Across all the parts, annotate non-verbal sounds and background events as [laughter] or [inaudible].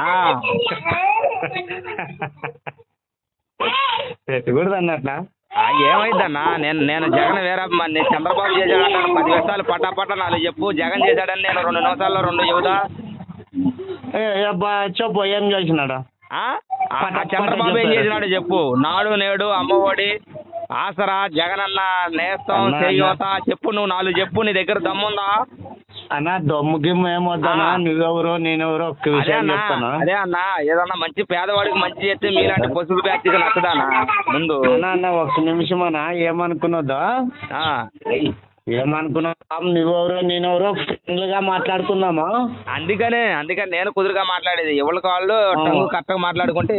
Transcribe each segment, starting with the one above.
ఆ. పెట్టకూడదు అన్నట్లా ఆ, ఏమైందన్నా? నేను నేను జగన్ వేరే నేను చంద్రబాబు చేశాడంటాను పది నిమిషాలు పట్టా పట్టా నాలుగు చెప్పు. జగన్ చేశాడని నేను రెండు నిమిషాల్లో రెండు అబ్బా, చెప్పు ఏం చేసినాడు? చంద్రబాబు ఏం చేసినాడు చెప్పు. నాడు నేడు అమ్మఒడి ఆసరా జగనన్న నేస్తం అన్నా, చేయూత చెప్పు నువ్వు నాలుగు చెప్పు. నీ దగ్గర దమ్ముందా? అన్న దమ్ముకి ఏమొద్దనా ఆ. నువ్వెవరో నేనెవరో ఒక్క అదే విషయం అన్నా చెప్తాను. అదే అన్నా ఏదన్నా మంచి పేదవాడికి మంచి చేస్తే మీలాంటి పసుపు బ్యాచ్కి నచ్చదానా ముందు. అన్న అన్న ఒక్క నిమిషం అన్న ఏమనుకున్నదో? ఆ. ఏమనుకున్నావు? నువ్వెవరో నేనెవరో ఫ్రెండ్లుగా మాట్లాడుకుందామా? అందుకనే అందుకని నేను కుదురుగా మాట్లాడేది. ఎవరికి వాళ్ళు ఆ. టంగు కరెక్ట్గా మాట్లాడుకుంటే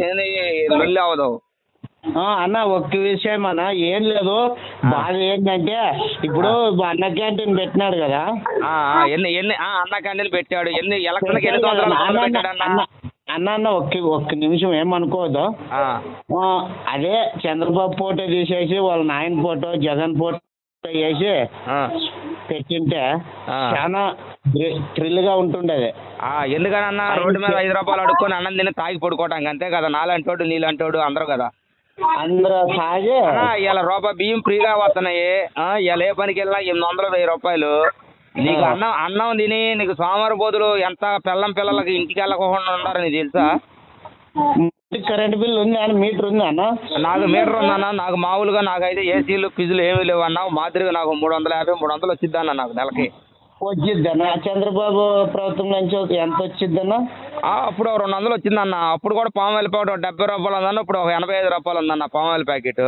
లొల్లి అవ్వదు. ఆ, అన్న ఒక్క విషయం అన్న. ఏం లేదు. బాధ ఏంటంటే ఇప్పుడు అన్న క్యాంటీన్ పెట్టినాడు కదా. ఎన్ని ఎన్ని అన్న క్యాంటీన్ పెట్టాడు. ఎన్ని ఎలక్షన్కి ఎన్ని సంవత్సరాలు అన్న, అన్న, పెట్టాడు అన్న? అన్న అన్న అన్న ఒక్క ఒక్క నిమిషం ఏమనుకోవద్దు. ఆ, అదే చంద్రబాబు ఫోటో తీసేసి వాళ్ళ నాయన ఫోటో జగన్ ఫోటో వేసి పెట్టింటే. చాలా థ్రిల్గా ఉంటుండేది. ఆ, ఎందుకనన్నా రోడ్డు మీద ఐదు రూపాయలు అడుక్కొని అన్నం తిని తాగి పడుకోవటానికి అంతే కదా. నాలంటోడు నీలంటోడు అందరూ కదా. అందరూ తాగి. అన్నా, ఇవాళ రూపాయి బియ్యం ఫ్రీగా వస్తున్నాయి. ఆ, ఇవాళ ఏ పనికి వెళ్ళినా ఎనిమిది వందలు వెయ్యి రూపాయలు. నీకు. అన్నం అన్నం తిని నీకు సోమవారం బోధులు ఎంత పిల్లం పిల్లలకి ఇంటికి వెళ్ళకుండా ఉన్నారు నీకు తెలుసా? కరెంట్ బిల్ ఉంది అన్న మీటర్ ఉంది అన్న. నాకు మీటర్ ఉందన్న నాకు మామూలుగా నాకైతే ఏసీలు ఫిజులు ఏమీ లేవు అన్న. మాదిరిగా నాకు మూడు వందల యాభై మూడు వందలు వచ్చిద్దన్న నాకు నెలకి. వచ్చిద్దన్న చంద్రబాబు ప్రభుత్వం నుంచి ఎంత వచ్చిద్దన్న అప్పుడు రెండు వందలు వచ్చిందన్న. అప్పుడు కూడా పాము ఆయిల్ ప్యాకెట్ డెబ్బై రూపాయలు ఉందన్న. ఇప్పుడు ఒక ఎనభై ఐదు రూపాయలు ఉందన్న పాము ఆయిల్ ప్యాకెట్.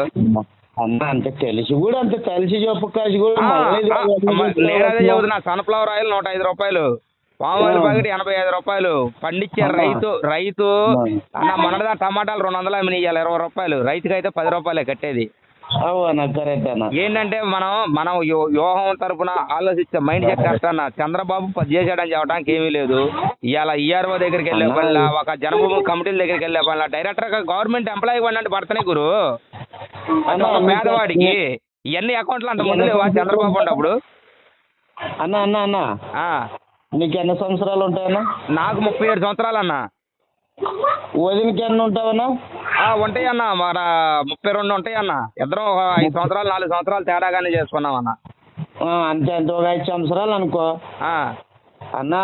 అన్న అంత తెలిసి కూడా అంత తెలిసి చెప్పు కాసి కూడా. ఆ, మళ్ళీ ఆ, మ- నేను అదే చెబుతున్నా. సన్ఫ్లవర్ ఆయిల్ నూట ఐదు రూపాయలు పామ్ ఆయిల్ ప్యాకెట్ ఎనభై ఐదు రూపాయలు. పండించే. రైతు రైతు. అన్న మొన్నటిదా టమాటాలు రెండు వందలు ఇవాళ ఇరవై రూపాయలు. రైతుకి అయితే పది రూపాయలే కట్టేది. అవునా కరెక్ట్ అన్న. ఏంటంటే మనం మనం యో- వ్యూహం తరపున ఆలోచించే మైండ్ సెట్ కరెక్ట్ అన్న చంద్రబాబు పది చేశాడని చెప్పడానికి ఏమీ లేదు. ఇవాళ ఈఆర్ఓ దగ్గరికి వెళ్ళే. పనిలా ఒక జనభూమి కమిటీల దగ్గరికి వెళ్ళే పనిలా డైరెక్టర్గా గవర్నమెంట్ ఎంప్లాయీ పడినట్టు పడుతున్నాయి గురు. ఒక పేదవాడికి ఇవన్నీ అకౌంట్లు అంత ముందు లేవా చంద్రబాబు ఉన్నప్పుడు? అన్న అన్న అన్న. ఆ, నీకు ఎన్ని సంవత్సరాలు ఉంటాయన్న? నాకు ముప్పై ఏడు సంవత్సరాలు అన్న. వదినకి ఎన్ని ఉంటావన్నా ఆ, ఉంటాయి అన్న. మన ముప్పై రెండు ఉంటాయి అన్న. ఇద్దరం ఒక ఐదు సంవత్సరాలు నాలుగు సంవత్సరాలు తేడాగానే చేసుకున్నాం అన్న. అంతే. అంతే ఒక ఐదు సంవత్సరాలు అనుకో. ఆ, అన్న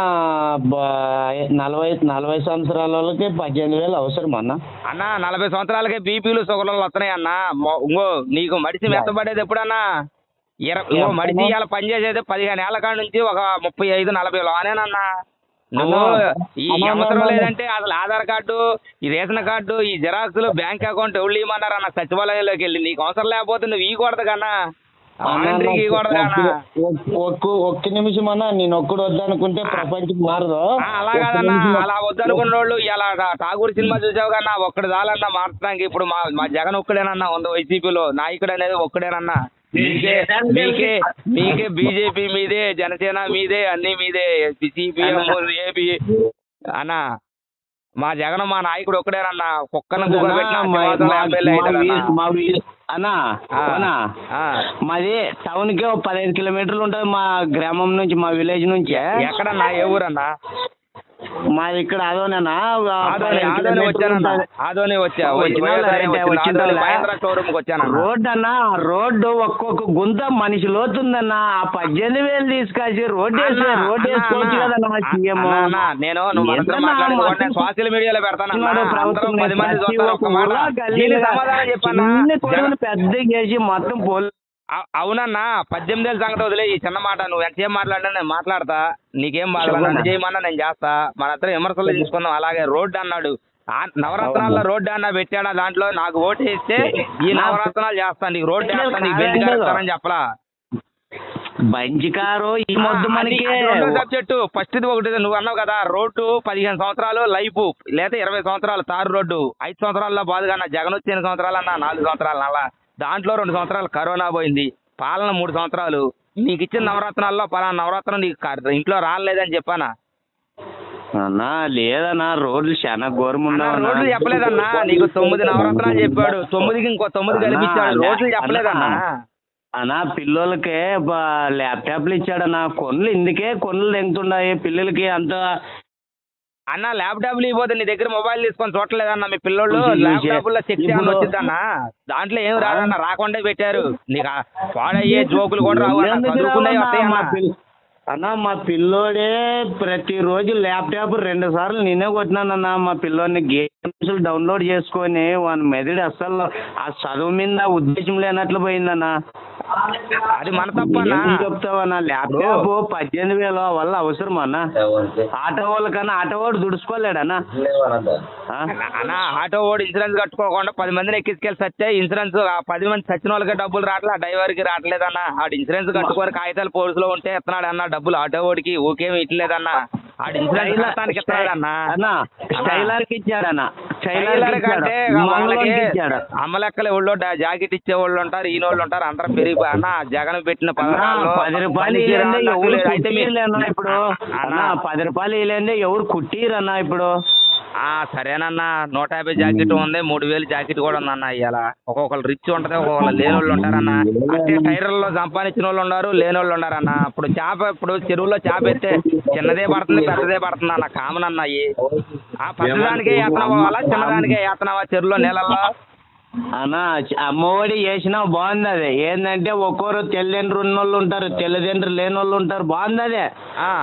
నలభై నలభై సంవత్సరాల వాళ్ళకి పద్దెనిమిది వేలు అవసరం అన్న? అన్న నలభై సంవత్సరాలకే బీపీలు షుగర్లు వస్తున్నాయి అన్న. ఇంకో నీకు మడిసి మెత్తబడేది ఎప్పుడన్నా? ఇరవై ఇంకో మడిసి ఇవాళ పని చేసేది పదిహేను ఏళ్ళ కాడ నుంచి ఒక ముప్పై ఐదు నలభై లోనేనన్నా నువ్వు ఈ అవసరం లేదంటే అసలు ఆధార్ కార్డు ఈ రేషన్ కార్డు ఈ జిరాక్స్లు బ్యాంక్ అకౌంట్ ఎవరు ఇవ్వమన్నారు అన్న సచివాలయంలోకి వెళ్ళి? నీకు అవసరం లేకపోతే నువ్వు ఇవ్వకూడదు కన్నా. ఒక్క- నిమిషం అన్న నేను ఒక్కడు వద్దనుకుంటే ప్రపంచం మారదు. అలా కాదన్నా. అలా వద్దనుకున్న వాళ్ళు ఇలా ఠాగూర్ సినిమా చూసావు కన్నా ఒక్కడు చాలన్నా మార్చడానికి ఇప్పుడు మా మా జగన్ ఒక్కడేనన్నా ఉంది వైసీపీలో నాయకుడు అనేది ఒక్కడేనన్నా. మీకే మీకే మీకే బీజేపీ మీదే జనసేన మీదే అన్ని మీదే సిపిఎం ఏపీ. అన్నా మా జగన్ మా నాయకుడు ఒక్కడేనన్నా కుక్కను అన్న. మాది టౌన్కి ఒక పదహైదు కిలోమీటర్లు ఉంటుంది మా గ్రామం నుంచి మా విలేజ్ నుంచి. ఎక్కడన్నా ఏ ఊరన్నా? మాది ఇక్కడ అదోనేనా ఒక ఆదోని వచ్చా. రోడ్డు అన్న రోడ్డు ఒక్కొక్క గుంత మనిషి లోతుందన్న ఆ పద్దెనిమిది వేలు తీసుకొచ్చి రోడ్డు వేసి అన్నా, వేసుకోవచ్చు కదన్నా సీఎం. నేను సోషల్ మీడియాలో పెడతాను పెద్ద చేసి మొత్తం పోల్ అ- అవునన్నా పద్దెనిమిది ఏళ్ళ సంగతి వదిలే ఈ చిన్న మాట నువ్వు ఎంతసేపు మాట్లాడినా నేను మాట్లాడతా నీకేం బాధ. నన్ను చేయమన్నా నేను చేస్తా. మన ఇద్దరం విమర్శలు తీసుకుందాం అలాగే రోడ్డు అన్నాడు. నవరత్నాల్లో రోడ్డు అన్న పెట్టాడా దాంట్లో? నాకు ఓటు వేస్తే ఈ నవరత్నాలు చేస్తాను నీకు రోడ్డు లేదు, వేస్తాను నీకు బెంచ్. కడతానని చెప్పలా? బంచి కారు ఈ మొద్దు మనకి. సబ్జెక్టు. ఫస్ట్ ఇది ఒకటి నువ్వు అన్నావు కదా రోడ్డు పదిహేను సంవత్సరాలు లైఫ్ లేదా ఇరవై సంవత్సరాలు తారు రోడ్డు. ఐదు సంవత్సరాల్లో బాధగా అన్న జగన్ వచ్చి ఎన్ని సంవత్సరాలు అన్న నాలుగు సంవత్సరాలు అలా దాంట్లో రెండు సంవత్సరాలు కరోనా పోయింది. పాలన మూడు సంవత్సరాలు. నీకు ఇచ్చిన నవరత్నాల్లో పలానా నవరత్నం నీకు ఇంట్లో రాలేదని చెప్పానా? అన్నా లేదన్నా రోడ్లు చాలా ఘోరం రోడ్లు చెప్పలేదన్నా. నీకు తొమ్మిది నవరత్నాలు చెప్పాడు. తొమ్మిదికి ఇంకో తొమ్మిది కల్పించాడు రోజులు చెప్పలేదన్నా. అన్నా పిల్లోలకే ల్యాప్టాప్లు ఇచ్చాడన్నా. కొనులు ఇందుకే కొనులు తెంగుతున్నాయి పిల్లలకి అంత అన్న ల్యాప్టాప్లు ఇవ్వదు నీ దగ్గర మొబైల్ తీసుకొని చూడలేదన్న మీ పిల్లోళ్ళు. ల్యాప్టాప్లో శక్తి ఇప్పుడు- వచ్చిందన్న? దాంట్లో ఏం రాదన్న? రాకుండా పెట్టారు. నీకు పాడయ్యే జోకులు కూడా రావు అన్న. వస్తాయి మా అన్న. పిల్లోడే ప్రతిరోజు ల్యాప్టాప్ రెండు సార్లు నేనే కొట్టినానన్న. మా పిల్లోడిని గేమ్స్ డౌన్లోడ్ చేసుకొని వాని మెదడు అస్సలు ఆ చదువు మీద ఉద్దేశం లేనట్లు పోయిందన్న. అది మన తప్పన్నా ఏం చెప్తావన్నా? ల్యాప్టాప్ పద్దెనిమిది వేల వల్ల అవసరం అన్న. ఆటో వాళ్ళకన్నా ఆటో వాడు దుడుచుకోలేడన్నా? ఆ? అన్న ఆటో ఓడి ఇన్సూరెన్స్ కట్టుకోకుండా పది మందిని ఎక్కించుకెళ్ళి సత్తే ఇన్సూరెన్స్ ఆ పది మంది సచ్చిన వాళ్ళకి డబ్బులు రావట్లే ఆ డ్రైవర్కి రావట్లేదన్న. ఆడు ఇన్సూరెన్స్ కట్టుకొని కాగితాలు పోలీసులో ఉంటే ఇస్తున్నాడు అన్న డబ్బులు ఆటో ఓడికి ఊకేమి ఇట్లేదన్న. ఆడు ఇన్సూరెన్స్ ఇస్తున్నాడన్న అన్న టైలర్కి ఇచ్చాడన్న. అమ్మలెక్కలు ఎవళ్ళు జాకెట్ ఇచ్చే వాళ్ళు ఉంటారు ఈయన వాళ్ళు ఉంటారు అందరూ పెరిగిపోయి అన్న జగన్ పెట్టిన పది రూపాయలు ఇప్పుడు. అన్న, పది రూపాయలు ఇవ్వలేందే ఎవరు కుట్టిరన్నా ఇప్పుడు. సరేనన్నా. నూట యాభై జాకెట్ ఉంది మూడు వేలు జాకెట్ కూడా ఉందన్న ఇవాళ ఒక్కొక్కరు రిచ్ ఉంటది ఒక్కొక్కరు లేని వాళ్ళు ఉంటారన్న. అంటే టైర్లలో సంపాదించిన వాళ్ళు ఉన్నారు లేని వాళ్ళు ఉన్నారన్న ఇప్పుడు చేప ఇప్పుడు చెరువులో చేప ఎత్తే చిన్నదే పడుతుంది పెద్దదే పడుతుంది అన్న కామన్ అన్న ఆ పెద్దదానికే యాతన పోవాలా చిన్నదానికే యాతనవా చెరువులో నీళ్ళల్లో? అన్న అమ్మఒడి చేసినా బాగుంది అది ఏంటంటే ఒక్కొరు తెల్లెండ్రు ఉన్న వాళ్ళు ఉంటారు తెల్లదెండ్రు లేని వాళ్ళు ఉంటారు. బాగుంది అదే.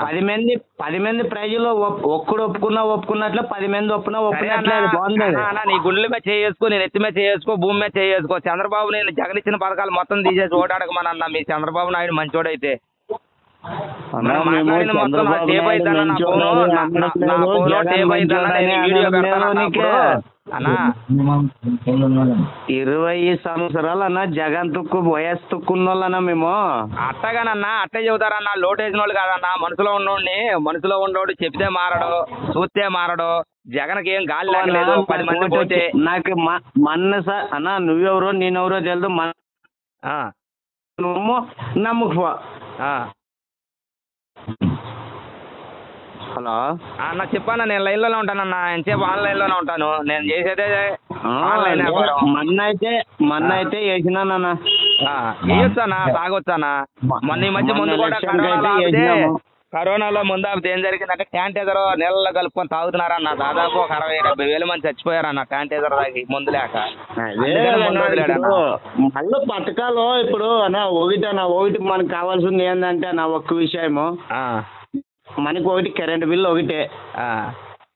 పది మంది పది మంది ప్రజలు ఒక్కడు ఒప్పుకున్నా ఒప్పుకున్నట్లు పది మంది ఒప్పుకున్నా ఒప్పుకున్నట్లే బాగుంది నీ గుండెల మీద చేసుకో నేను ఎత్తి మీద చేసుకో భూమి మీద చేసుకో చంద్రబాబు నేను జగన్ ఇచ్చిన పథకాలు మొత్తం తీసేసి ఓటాడకమనన్న. మీ చంద్రబాబు నాయుడు మంచోడైతే. వీడియో అన్నా ఇరవై సంవత్సరాలు అన్న జగన్ తుక్కు వయస్సు తుక్కున్న వాళ్ళన్నా మేము. అట్టగానన్నా అట్టే చెబుతారన్న లోటేసిన వాళ్ళు కాదన్న మనసులో ఉన్నోడిని మనసులో ఉన్నోడు చెప్తే మారడు చూస్తే మారడు జగన్కి ఏం గాలి లేకలేదు పది మంది పోతే. నాకు మొన్న సార్ అన్న నువ్వెవరో నేనెవరో తెలియదు మన ఆ, నువ్వు నమ్ముకు. హలో. ఆ, అన్న చెప్పన్న నేను లైన్లోనే ఉంటానన్న. ఎంతసేపు ఆన్లైన్లోనే ఉంటాను. నేను చేసేదే ఆన్లైన్ వ్యాపారం మొన్న అయితే మొన్న అయితే వేసినానన్న చేయొచ్చానా తాగొచ్చానా మొన్న ఈ మధ్య ముందు కూడా కరోనాలో ఆపితే. కరోనాలో ముందు ఆపితే ఏం జరిగిందంటే శానిటైజర్ నీళ్ళలో కలుపుకొని తాగుతున్నారన్న. దాదాపు ఒక అరవై డెబ్బై వేల మంది చచ్చిపోయారన్న శానిటైజర్ తాగి ముందు లేక. మళ్ళీ పథకాలు ఇప్పుడు అన్న ఒకటి అన్న ఒకటి మనకు కావాల్సింది ఏంటంటే నా ఒక్క విషయము. మనకి ఒకటి కరెంట్ బిల్లు ఒకటే. ఆ,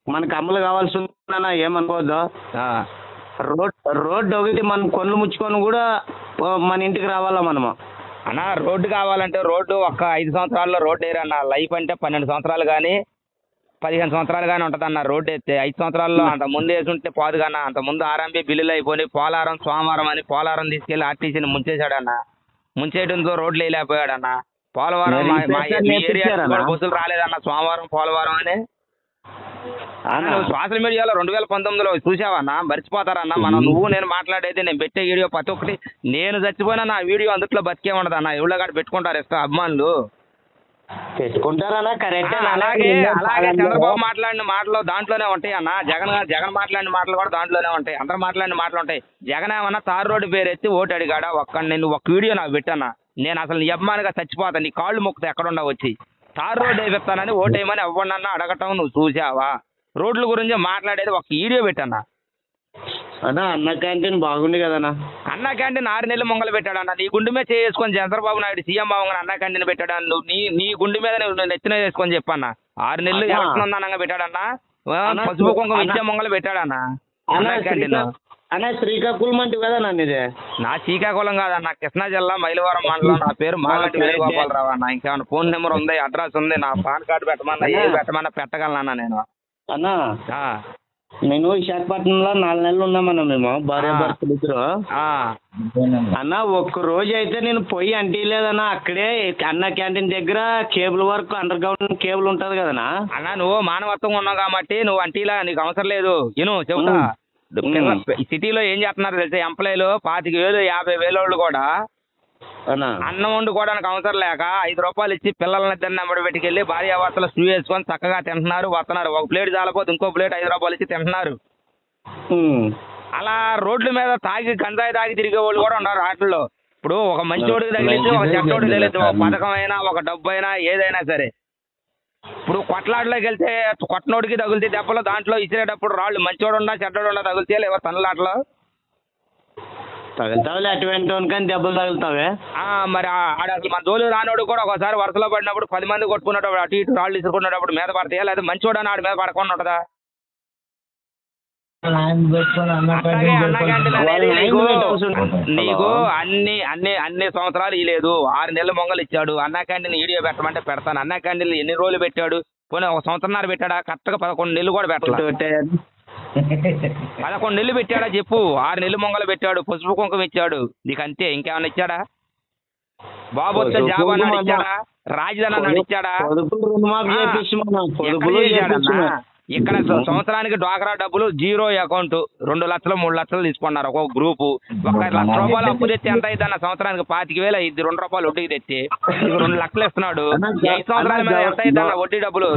మనకు అమలు కావాల్సిందన్న ఏమనుకోవద్దు. ఆ. రోడ్ రోడ్డు ఒకటి మనం కొన్ను ముచ్చుకొని కూడా మన ఇంటికి రావాలా మనము? అన్న రోడ్డు కావాలంటే రోడ్డు ఒక్క ఐదు సంవత్సరాల్లో రోడ్డు వేయరన్న. లైఫ్ అంటే పన్నెండు సంవత్సరాలు కానీ పదిహేను సంవత్సరాలు కానీ ఉంటుంది అన్న రోడ్డు ఎత్తే ఐదు సంవత్సరాల్లో అంత ముందు వేసుంటే పోదు కన్నా. అంత ముందు ఆర్ఎంపీ బిల్లులు అయిపోయి పోలారం సోమవారం అని పోలారం తీసుకెళ్ళి ఆర్టీసీని ముంచేశాడన్న. ముంచేయడంతో రోడ్లు వేయలేకపోయాడన్నా. పోలవరం? బస్సులు రాలేదన్న సోమవారం పోలవరం అని. సోషల్ మీడియాలో రెండు వేల పంతొమ్మిదిలో చూసావన్నా మర్చిపోతారన్న. మనం నువ్వు నేను మాట్లాడేది నేను పెట్టే వీడియో ప్రతి ఒక్కటి నేను చచ్చిపోయినా నా వీడియో అందుట్లో బతికే ఉండదు అన్న. ఎవరో కాడ పెట్టుకుంటారు ఇష్టం అభిమానులు. పెట్టుకుంటారన్న కరెక్టే ఆ, అలాగే అలాగే చంద్రబాబు మాట్లాడిన మాటలు దాంట్లోనే ఉంటాయి అన్న. జగన్ జగన్ మాట్లాడిన మాటలు కూడా దాంట్లోనే ఉంటాయి. అందరు మాట్లాడిన మాటలు ఉంటాయి. జగన్ ఏమన్నా తారు రోడ్డు పేరు ఎత్తి ఓటు అడిగాడా? ఒక్క నేను ఒక వీడియో నాకు పెట్టానా నేను అసలు నీ అభిమానిగా చచ్చిపోతా నీ కాళ్ళు మొక్కుతా ఎక్కడ ఉండవు వచ్చి. తారు రోడ్డు వేపిస్తానని ఓటేయమని అవ్వనన్నా అడగటం నువ్వు చూసావా? రోడ్ల గురించి మాట్లాడేది ఒక వీడియో పెట్టానా అన్న అన్న క్యాంటీన్ బాగుంది కదన్న. అన్న క్యాంటీన్ ఆరు నెలలు మొంగలు పెట్టాడన్న. నీ గుండె మీద చేసుకొని చంద్రబాబు నాయుడు సీఎం బావంగా అన్న క్యాంటీన్ పెట్టాడు నువ్వు నీ నీ గుండె మీద నువ్వు నెత్తిన వేసుకొని చెప్పన్న. ఆరు నెలలు అన్నా. ఉందనంగా పెట్టాడన్న. అన్నా, పసుపు కుంకుమ అన్నా. ఇచ్చే మొంగలు పెట్టాడన్న. అన్న అన్న క్యాంటీన్. అన్న శ్రీకాకుళం అంటే కదా నన్ను ఇది? నా శ్రీకాకుళం కాదన్న కృష్ణా జిల్లా మైలవరం మండలం. నా పేరు మాగంటి వేణుగోపాలరావు అన్న. ఇంకేమైనా ఫోన్ నెంబర్ ఉంది? అడ్రస్ ఉంది. నా పాన్ కార్డు పెట్టమన్నా. ఏది పెట్టమన్నా పెట్టగలనన్నా నేను. అన్న. ఆ, నేను విశాఖపట్నంలో నాలుగు నెలలు ఉన్నామన్న మేము. భార్య. భర్తలు ఇద్దరు. ఆ, అన్న ఒక్క రోజు అయితే నేను పొయ్యి అంటిలేదన్న అక్కడే అన్న క్యాంటీన్ దగ్గర cable work underground cable ఉంటది కదనా అన్న నువ్వు మానవత్వం ఉన్నావు కాబట్టి నువ్వు అంటీలా నీకు అవసరం లేదు. ఇను చెబుతా. సిటీలో ఏం చేస్తున్నారు తెలుసా? ఎంప్లాయీలు పాతిక వేలు యాభై వేలు వాళ్ళు కూడా అన్న వండుకోవడానికి అవసరం లేక ఐదు రూపాయలు ఇచ్చి పిల్లల్ని ఇద్దరిని నెంబడి పెట్టుకెళ్ళి భార్యాభర్తలు స్టూ వేసుకొని చక్కగా తింటున్నారు వస్తున్నారు. ఒక ప్లేట్ చాలపోతే ఇంకో ప్లేట్ ఐదు రూపాయలు ఇచ్చి తింటున్నారు. అలా రోడ్ల మీద తాగి గంజాయి తాగి తిరిగే వాళ్ళు కూడా ఉన్నారు వాటిల్లో ఇప్పుడు ఒక మంచోడికి తగిలింది ఒక చెడ్డోడికి తగిలింది ఒక పథకం అయినా ఒక డబ్బు అయినా ఏదైనా సరే. ఇప్పుడు కొట్లాటలోకి వెళ్తే కొట్టనోడికి తగులుతాయి దెబ్బలు దాంట్లో ఇచ్చినప్పుడు రాళ్ళు మంచోడు ఉండా చెడ్డోడు ఉండా తగులుతాయి లేవా తనలాటలో తగులుతావులే అటువంటి కానీ దెబ్బలు తగులుతావే? ఆ, మరి ఆడ అసలు మన జోలు రానోడు కూడా ఒకసారి వరుసలో పడినప్పుడు పది మంది కొట్టుకున్నప్పుడు అటు ఇటు రాళ్ళు ఇసుకున్నప్పుడు మీద పడతాయా? లేదా మంచోడు అని ఆడి మీద పడకుండా ఉంటుందా? నీకు అన్ని అన్ని అన్ని సంవత్సరాలు ఇలేదు ఆరు నెలల మొంగలు ఇచ్చాడు. అన్న క్యాంటీన్ వీడియో పెట్టమంటే పెడతాను. అన్న క్యాంటీన్ ఎన్ని రోజులు పెట్టాడు? పోనీ ఒక సంవత్సరంన్నర పెట్టాడా? కరెక్ట్గా పదకొండు నెలలు కూడా పెట్టాలి. ఒకటే. పదకొండు నెలలు పెట్టాడా చెప్పు. ఆరు నెలలు మొంగలు పెట్టాడు. పసుపు కుంకుమ ఇచ్చాడు. నీకు అంతే ఇంకేమన్నా ఇచ్చాడా? బాబు వస్తే పసుపు జాబ్ అన్నాడు ఇచ్చాడా? రాజధాని అన్నాడు ఇచ్చాడా? ఇక్కడ సంవత్సరానికి డ్వాక్రా డబ్బులు జీరో అకౌంట్. రెండు లక్షలు మూడు లక్షలు తీసుకున్నారు ఒక్కొక్క గ్రూపు. ఒక లక్ష రూపాయలు అప్పు తెచ్చి ఎంత అయితే అన్న సంవత్సరానికి పాతిక వేలు అయింది రెండు రూపాయలు వడ్డీకి తెచ్చి. రెండు లక్షలు ఇస్తున్నాడు. ఐదు సంవత్సరాల మీద ఎంత అయితే అన్న వడ్డీ డబ్బులు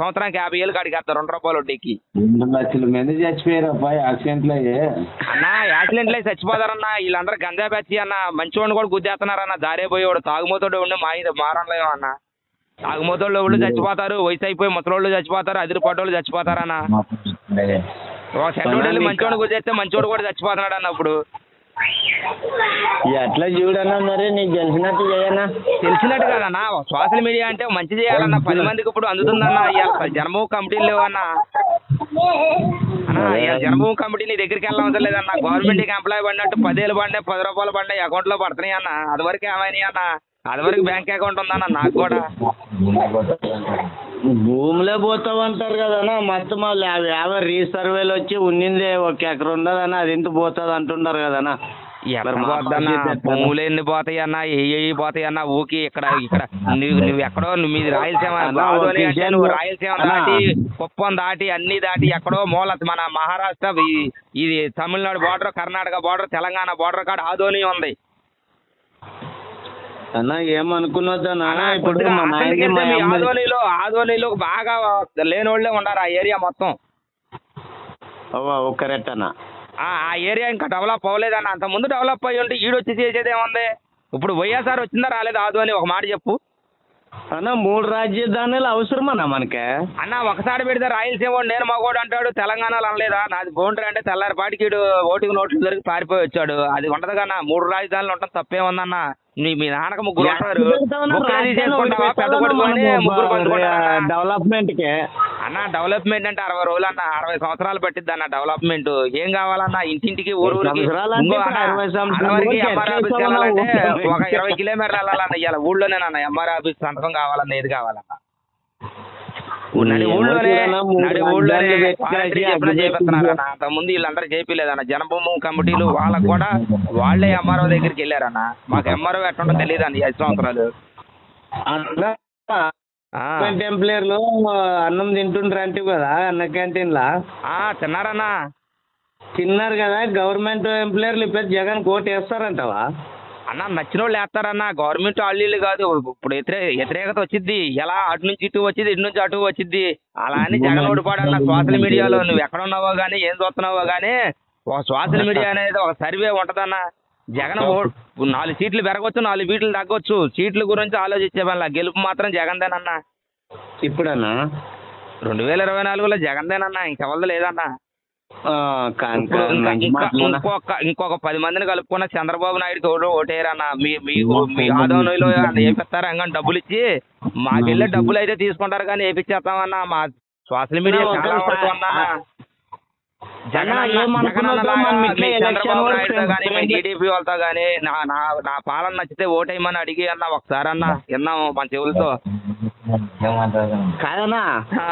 సంవత్సరానికి యాభై వేలు కాడికి వేస్తారు రెండు రూపాయలు వడ్డీకి. రెండు లక్షల మంది చచ్చిపోయారు అబ్బాయి యాక్సిడెంట్లు అయ్యే. అన్న యాక్సిడెంట్లు అయి చచ్చిపోతారన్న వీళ్ళందరూ గంజా బచ్చి అన్న మంచివాడిని కూడా గుద్దేస్తున్నారన్న దారే పోయేవాడు తాగుమోతోడు ఉండి మా ఇది మారలేము అన్న తాగుమోతోళ్ళు వాళ్ళు చచ్చిపోతారు వయసు అయిపోయి ముసలోళ్ళు చచ్చిపోతారు అదిరిపడ్డోళ్ళు చచ్చిపోతారన్న ఒక చెడ్డోడు వెళ్ళి మంచోడు గుద్దేస్తే మంచోడు కూడా చచ్చిపోతున్నాడు అన్న ఇప్పుడు ఎట్లా చూడన్నా మరి నీకు తెలిసినట్టు చేయనా? తెలిసినట్టు కదన్నా సోషల్ మీడియా అంటే మంచి చేయాలన్న. పది మందికి ఇప్పుడు అందుతుందన్న జన్మభూమి కమిటీలు లేవన్నా అన్నా. జన్మభూమి కమిటీ నీ దగ్గరికి వెళ్ళవసరం లేదన్న. గవర్నమెంట్కి ఎంప్లాయ్ పడినట్టు పదేళ్ళు పడినాయి పది రూపాయలు పడినాయి అకౌంట్లో పడుతున్నాయి అన్న. అది వరకు ఏమైనాయి అన్న? అది వరకు బ్యాంక్ అకౌంట్ ఉందన్న నాకు కూడా. భూమిలో పోతావు అంటారు కదన్నా మొత్తం యాభై యాభై రీసర్వేలు వచ్చి ఉన్నిందే ఒక ఎకరం ఉండదన్నా అది ఎంత పోతుంది అంటున్నారు కదన్నా. పోద్దన్న ఎట్లా? భూములు ఎన్ని పోతాయి అన్న? ఏ పోతాయి అన్న? ఊకి ఇక్కడ ఇక్కడ. నువ్వు నువ్వు ఎక్కడో మీది రాయలసీమ నువ్వు రాయలసీమ. దాటి కుప్పం దాటి అన్ని దాటి ఎక్కడో మూల మన మహారాష్ట్ర ఇది Tamil Nadu border Karnataka border Telangana border కాడ ఆదోని ఉంది. అన్న ఏమనుకున్నదన్నా అన్న, ఇప్పుడు మా నాయనకి వెళ్తే మా మీ అమ్మ బాగా లేనోళ్ళే ఉన్నారు ఆ ఏరియా మొత్తం. ఒక రెట్టనా ఆ ఆ ఏరియా ఇంకా డెవలప్ అవ్వలేదన్న అంత ముందు డెవలప్ అయ్యి ఉంటే ఈడొచ్చి చేసేది ఏముంది? ఇప్పుడు వైఎస్ఆర్ వచ్చిందా రాలేదా ఆదోని ఒక మాట చెప్పు. అన్న మూడు రాజధానులు అవసరమన్నా మనకే? అన్న ఒకసారి పెడితే రాయలసీమ నేను మగోడు అంటాడు తెలంగాణలో అనలేదా? నాది బౌండరీ అంటే తెల్లారిపాటికి ఓటింగ్ నోట్లు దొరికి పారిపోయి వచ్చాడు. అది ఉండదు కన్నా మూడు రాజధానులు ఉండటం తప్పేముందన్న? మీ మీ నాన్నకు ముగ్గురు ఉంటారు. డెవలప్మెంట్కి అన్న డెవలప్మెంట్ అంటే అరవై రోజులు అన్న అరవై సంవత్సరాలు పట్టిద్ది అన్న డెవలప్మెంట్. ఏం కావాలన్నా ఇంటింటికి ఊరు? ఒక ఇరవై కిలోమీటర్లు వెళ్ళాలన్న ఇవాళ ఊళ్ళోనేనన్న ఎంఆర్ ఆఫీస్ సంతకం కావాలన్న ఏది కావాలన్న. అంతకుముందు వీళ్ళందరూ చేపిలేదన్న జనభూమి కమిటీలు వాళ్ళకు కూడా వాళ్ళే ఎంఆర్ఓ దగ్గరికి వెళ్ళారన్న. మాకు ఎంఆర్ఓ ఎట్టుంటో తెలియదు ఈ ఐదు సంవత్సరాలు. ఎంప్లాయర్లు అన్నం తింటుండ్రు అంటే కదా అన్న క్యాంటీన్ లా. ఆ, తిన్నారన్నా. తిన్నారు కదా గవర్నమెంట్ ఎంప్లాయర్లు ఇప్పుడు జగన్ కోట్ వేస్తారంటవా అన్న నచ్చిన వాళ్ళు వేస్తారన్న గవర్నమెంట్ వాళ్ళు కాదు. ఇప్పుడు వ్యతిరే వ్యతిరేకత వచ్చింది ఎలా అటు నుంచి ఇటు వచ్చింది ఇటు నుంచి అటు వచ్చింది అలా అని జగన్ ఓడిపాడన్న సోషల్ మీడియాలో. నువ్వు ఎక్కడ ఉన్నావో కానీ ఏం చూస్తున్నావో కానీ ఒక సోషల్ మీడియా [laughs] అనేది ఒక సర్వే ఉంటదన్న. జగన్ నాలుగు సీట్లు పెరగవచ్చు నాలుగు సీట్లు తగ్గొచ్చు. సీట్ల గురించి ఆలోచించే వాళ్ళ గెలుపు మాత్రం జగన్దేనన్న. ఇప్పుడన్నా? రెండు వేల ఇరవై నాలుగులో జగన్దేనన్న. ఇంకెవరిది లేదన్న. ఇంకొక ఇంకొక పది మందిని కలుపుకున్న చంద్రబాబు నాయుడుకి ఎవరు ఓటేయరన్న మీ మీ ఆదోనిలో వేపిస్తారు అంగని డబ్బులు ఇచ్చి మాకెళ్ళే డబ్బులు అయితే తీసుకుంటారు కానీ వేపించేస్తామన్న మా సోషల్ మీడియా టీడీపీ వాళ్ళతో కానీ నా నా నా పాలన నచ్చితే ఓటేయమని అడిగి అన్న ఒకసారి అన్న విన్నాము మన చెవులతో. కాదన్నా. ఆ,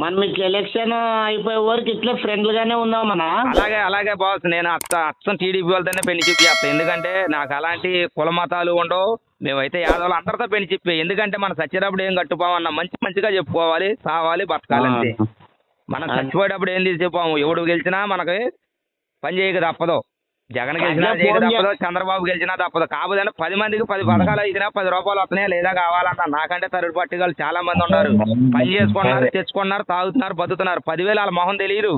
మనం ఇట్లా ఎలక్షన్ అయిపోయే వరకు ఇట్లా ఫ్రెండ్లు గానే ఉందామన్నా అలాగే అలాగే బాస్ నేను అత్త అచ్చం టీడీపీ వాళ్ళతోనే పెళ్ళి చెప్పి చేస్తాను ఎందుకంటే నాకు అలాంటి కుల మతాలు ఉండవు. మేమైతే యాదవులు అందరితో పెళ్ళి చెప్పి ఎందుకంటే మనం చచ్చేటప్పుడు ఏం కట్టుకోమన్నా మంచి మంచిగా చెప్పుకోవాలి సావాలి బతకాలి అంతే మనం. చచ్చిపోయేటప్పుడు ఏం తీసి చెప్పాము? ఎవడు గెలిచినా మనకి పని చేయక తప్పదు. జగన్ గెలిచినా తప్పదు చంద్రబాబు గెలిచినా తప్పదు కాకపోతే పది మందికి పది పథకాలు ఇచ్చినా పది రూపాయలు వస్తున్నాయా లేదా కావాలన్నా నాకంటే థర్డ్ పార్టీ వాళ్ళు చాలా మంది ఉన్నారు. పని చేసుకుంటున్నారు తెచ్చుకుంటున్నారు తాగుతున్నారు బతుకుతున్నారు. పదివేలు వాళ్ళ మొహం తెలియదు.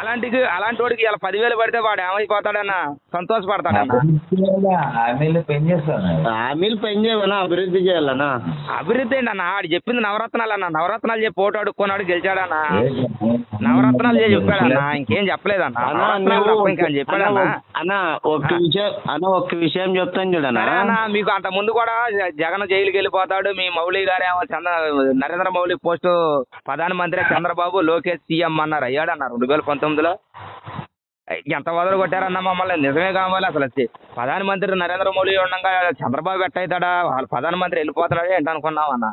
అలాంటి అలాంటి వాడికి ఇలా పదివేలు పడితే వాడు ఏమైపోతాడన్న? సంతోషపడతాడన్న? హామీలు అభివృద్ధి చేయాలన్నా అభివృద్ధి ఏంటి అన్న ఆడు చెప్పింది నవరత్నాలు అన్న నవరత్నాలు చెప్పి ఓటు అడుక్కున్నాడు గెలిచాడన్న. నవరత్నాలు చేసి చెప్పాడన్న. ఇంకేం చెప్పలేదన్న. చెప్పాడన్న? అన్నా, అన్నా ఒక్క విషయం అన్న ఒక్క విషయం చెప్తాను చూడన్నా. మీకు అంత ముందు కూడా జగన్ జైలుకి వెళ్ళిపోతాడు. మీ మౌలి గారేమో చంద్ర నరేంద్ర మౌలి పోస్టు ప్రధానమంత్రి చంద్రబాబు లోకేష్ సీఎం అన్నారు. అయ్యాడన్న రెండు వేల పంతొమ్మిదిలో? ఎంత వదలు కొట్టారన్న మమ్మల్ని? నిజమే కావాలి అసలు. వచ్చి ప్రధానమంత్రి నరేంద్ర మోడీ ఉండగా చంద్రబాబు ఎట్టయితాడా? వాళ్ళ ప్రధానమంత్రి వెళ్ళిపోతాడా ఏంటనుకున్నాం అన్న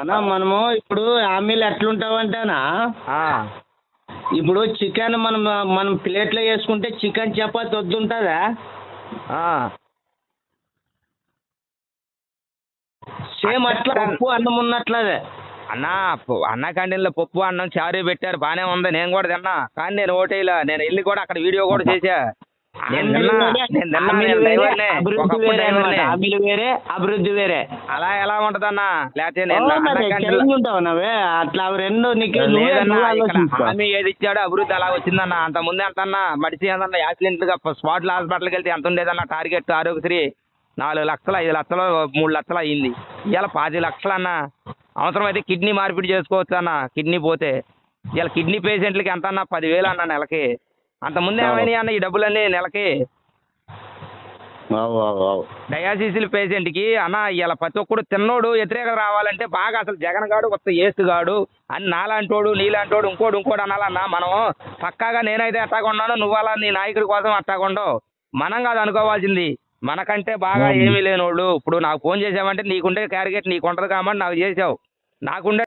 అన్నా మనము ఇప్పుడు హామీలు ఎట్లుంటావంటేనా? ఇప్పుడు చికెన్ మనం మనం ప్లేట్లో వేసుకుంటే చికెన్ చపాతి వద్దుంటుందా. సేమ్ అట్లా ఉప్పు అన్నం ఉన్నట్లదే. అన్న అన్న క్యాంటీన్లో పప్పు అన్నం చారు పెట్టారు. బానే ఉంది. నేను కూడా తిన్నా. కానీ నేను ఓటేలా నేను వెళ్ళి కూడా అక్కడ వీడియో కూడా చేశా. నేను తిన్నా. వేరే, డ్రైవర్నే. అభివృద్ధి ఒకప్పుడు వేరే అన్నమాట. డ్రైవర్నే. హామీలు వేరే అభివృద్ధి వేరే. అలా ఎలా ఉంటదన్న? లేకపోతే నేను అట్లా రెండు నీకు. హామీ ఏది ఇచ్చాడో అభివృద్ధి అలా వచ్చిందన్న. అంత ముందే అంతన్నా మడిచి ఏందన్న యాక్సిడెంట్గా స్పాట్ హాస్పిటల్కి వెళ్తే ఎంత ఉండేదన్న టార్గెట్ ఆరోగ్యశ్రీ నాలుగు లక్షలు ఐదు లక్షలు మూడు లక్షలు అయ్యింది ఇవాళ పది లక్షలు అన్న అవసరమైతే కిడ్నీ మార్పిడి చేసుకోవచ్చు అన్న కిడ్నీ పోతే. ఇవాళ కిడ్నీ పేషెంట్లకి ఎంత అన్న? పదివేలు అన్న నెలకి. అంత ముందే ఏమైనాయి అన్న ఈ డబ్బులన్నీ నెలకి. డయాసిసిల్ పేషెంట్కి అన్న ఇలా ప్రతి ఒక్కడు తిన్నోడు వ్యతిరేకత రావాలంటే బాగా అసలు జగన్ గాడు కొత్త ఏసు గాడు అని నాలాంటోడు నీలాంటోడు ఇంకోడు ఇంకోడు అనాలన్నా మనం పక్కాగా నేనైతే అట్టాగా ఉన్నాను నువ్వు అలా నీ నాయకుడి కోసం అట్టాగా ఉండవు మనం కాదు అనుకోవాల్సింది. మనకంటే బాగా ఏమీ లేనోళ్ళు. ఇప్పుడు నాకు ఫోన్ చేసావంటే నీకుండే క్యారిగేట్ నీకు ఉంటుంది కాబట్టి నాకు చేసావు. నాకుండే